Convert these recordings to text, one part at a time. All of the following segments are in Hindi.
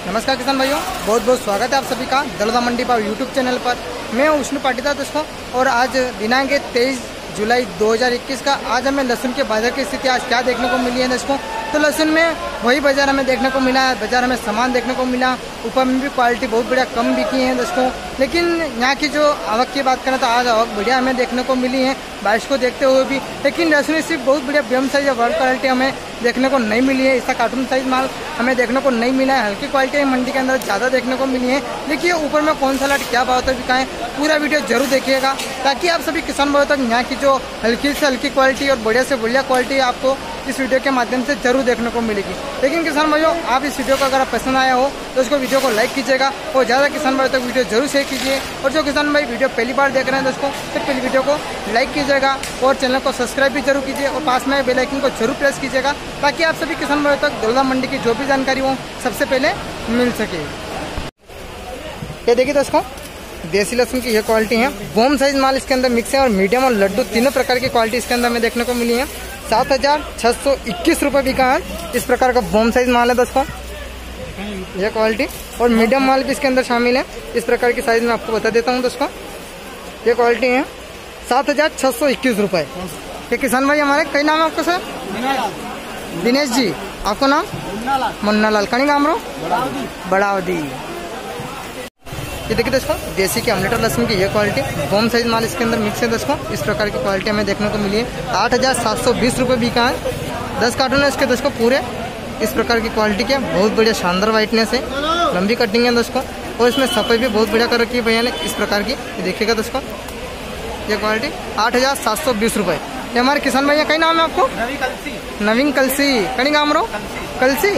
नमस्कार किसान भाइयों बहुत बहुत स्वागत है आप सभी का दलदा मंडी पाव यूट्यूब चैनल पर। मैं हूँ विष्णु पाटीदार दोस्तों, और आज दिनांक है तेईस जुलाई 2021 का। आज हमें लहसुन के बाज़ार की स्थिति आज क्या देखने को मिली है दोस्तों? तो लहसुन में वही बाज़ार हमें देखने को मिला, बाज़ार हमें सामान देखने को मिला। ऊपर में भी क्वालिटी बहुत बढ़िया, कम बिकी है दोस्तों। लेकिन यहाँ की जो आवक की बात करें तो आज आवक बढ़िया हमें देखने को मिली है, बारिश को देखते हुए भी। लेकिन लहसुन सिर्फ़ बहुत बढ़िया बेम साइज़ या वर्ल्ड क्वालिटी हमें देखने को नहीं मिली है। इसका कार्टून साइज़ माल हमें देखने को नहीं मिला है। हल्की क्वालिटी मंडी के अंदर ज़्यादा देखने को मिली है। देखिए, ऊपर में कौन सा लाट क्या भाव तक बिका पूरा वीडियो ज़रूर देखिएगा, ताकि आप सभी किसान भाइयों तक यहाँ की जो हल्की से हल्की क्वालिटी और बढ़िया से बढ़िया क्वालिटी आपको इस वीडियो के माध्यम से ज़रूर देखने को मिलेगी। लेकिन किसान भाइयों, आप इस वीडियो को अगर आप पसंद आया हो तो उसको वीडियो को लाइक कीजिएगा और ज़्यादा किसान भाई तक वीडियो ज़रूर शेयर कीजिए। और जो किसान भाई वीडियो पहली बार देख रहे हैं तो पहली वीडियो को लाइक कीजिएगा और चैनल को सब्सक्राइब भी ज़रूर कीजिए और पास में बेलाइकिन को ज़रूर प्रेस कीजिएगा ताकि आप सभी किसान भाइयों तक दौलता मंडी की जो भी जानकारी हो, सबसे पहले मिल सके। ये देखिए दोस्तों, देसी लहसुन की ये क्वालिटी है। बोम साइज़ माल इसके अंदर मिक्स है और मीडियम और लड्डू तीनों प्रकार की क्वालिटी इसके अंदर हमें देखने को मिली है। सात हज़ार छह सौ इक्कीस रुपये बिका है। इस प्रकार का बोम साइज़ माल है दोस्तों। यह क्वालिटी और मीडियम माल भी इसके अंदर शामिल है। इस प्रकार की साइज़ में आपको बता देता हूँ दोस्तों। ये क्वालिटी है। सात हज़ार छह सौ इक्कीस रुपये ये किसान भाई हमारे कई नाम है आपको सर दिनेश जी। आपको नाम? मुन्ना लाल कणी गामरो बड़ावदी। ये देखिए दोस्तों देसी के अमलेटर लहसुन की ये क्वालिटी बोम साइज़ माल इसके अंदर मिक्स है दोस्तों। इस प्रकार की क्वालिटी हमें देखने को मिली है। आठ हज़ार सात सौ बीस रुपये बिका है। दस कार्टून है इसके दोस्तों पूरे। इस प्रकार की क्वालिटी के बहुत बढ़िया शानदार वाइटनेस है। लंबी कटिंग है दोस्तों। और इसमें सफ़ाई भी बहुत बढ़िया कर रखी है भैया ने। इस प्रकार की। देखिएगा दोस्तों। ये क्वालिटी आठ हज़ार सात सौ बीस रुपये ये हमारे किसान भैया कई नाम है आपको? नवीन कलसी। कहीं नाम रो कलसी?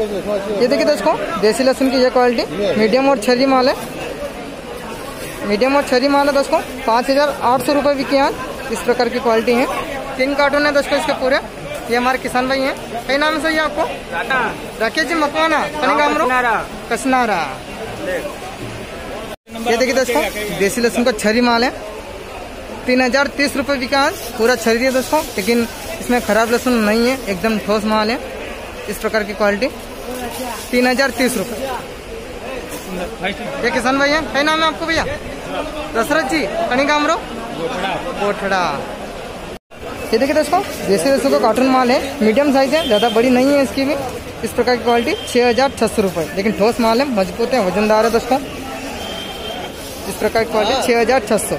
ये देखिए दोस्तों देसी लहसुन की ये क्वालिटी मीडियम और छरी माल है। मीडियम और छरी माल है दोस्तों पाँच हज़ार आठ सौ रुपये बिके हैं। इस प्रकार की क्वालिटी है। तीन कार्टून है दोस्तों इसके पूरे। ये हमारे किसान भाई हैं। कई नाम है सही आपको? राकेश जी मकवाना। कहीं गाम रो कसनारा। ये देखिए दोस्तों देसी लहसुन का छरी माल है। तीन हज़ार तीस रुपये बिका पूरा छरी है दोस्तों लेकिन इसमें खराब लहसुन नहीं है। एकदम ठोस माल है। इस प्रकार की क्वालिटी तीन हज़ार तीस रुपये ये किसान भाई है? कई नाम है आपको भैया? दशरथ जी, कहीं काम रो? कोठड़ा ये देखिए दोस्तों जैसे लहसुन का कार्टून माल है। मीडियम साइज़ है, ज़्यादा बड़ी नहीं है इसकी भी। इस प्रकार की क्वालिटी छः हज़ार छः सौ रुपये लेकिन ठोस माल है, मज़बूत है, वजनदार है दोस्तों। इस प्रकार की क्वालिटी छः हज़ार छः सौ।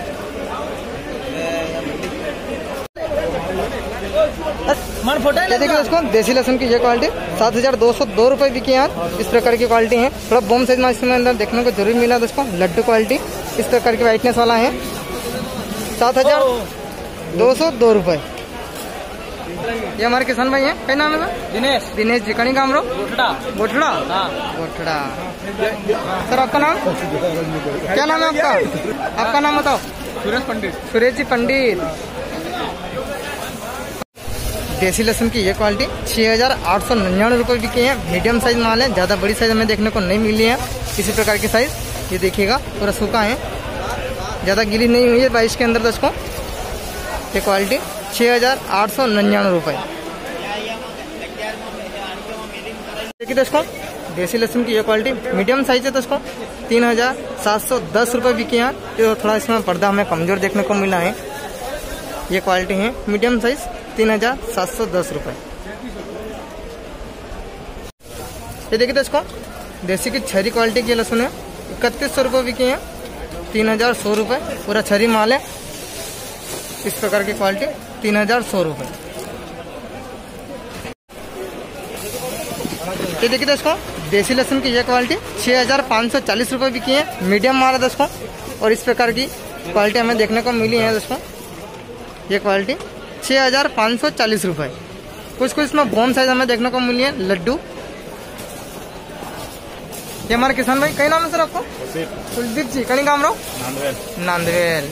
ये देखिए दोस्तों देसी लहसुन की ये क्वालिटी सात हज़ार दो सौ दो रुपये बिकी यहाँ इस प्रकार की क्वालिटी है। थोड़ा बोम साइज़ में इसमें अंदर देखने को ज़रूर मिला दोस्तों लड्डू क्वालिटी इस प्रकार की वाइटनेस वाला है। सात हज़ार दो सौ दो रुपये ये हमारे किसान भाई हैं। कई नाम है सर? दिनेश। दिनेश जी कणी काम रो? गोठड़ा गोठड़ा हाँ। गोठड़ा सर आपका नाम? क्या नाम है आपका? आपका नाम बताओ। सुरेश पंडित। सुरेश जी पंडित। देसी लहसुन की ये क्वालिटी। छः हज़ार आठ सौ निन्यानवे रुपये बिके हैं। मीडियम साइज़ माल है, ज़्यादा बड़ी साइज़ हमें देखने को नहीं मिली है। किसी प्रकार की साइज़, ये देखिएगा, पूरा सूखा है। ज़्यादा गिली नहीं हुई है बाईस के अंदर दोस्तों। ये क्वालिटी छः हज़ार आठ सौ निन्यानवे रुपये देखिए दोस्तों, देसी लहसुन की ये क्वालिटी, मीडियम साइज़ है दोस्तों। तीन हज़ार सात सौ दस रुपये बिके हैं। तो थोड़ा इसमें पर्दा हमें कमज़ोर देखने को मिला है। ये क्वालिटी है, मीडियम साइज़। तीन हज़ार सात सौ दस रुपये ये देखिए दोस्तों, देसी की छरी क्वालिटी की लहसुन है। इकतीस सौ रुपये बिके हैं। तीन हज़ार सौ रुपये पूरा छरी माल है। इस प्रकार की क्वालिटी, तीन हज़ार सौ रुपये ये देखिए दोस्तों, देसी लहसुन की ये क्वालिटी छः हज़ार पाँच सौ चालीस रुपये बिकी है। मीडियम माल है दोस्तों, और इस प्रकार की क्वालिटी हमें देखने को मिली है दोस्तों। ये क्वालिटी छः हज़ार पाँच सौ चालीस रुपये कुछ कुछ इसमें बॉम साइज़ हमें देखने को मिली है लड्डू। ये हमारे किसान भाई कई नाम है सर आपको? कुलदीप जी कहीं काम रहो? नांदवेल नांदवेल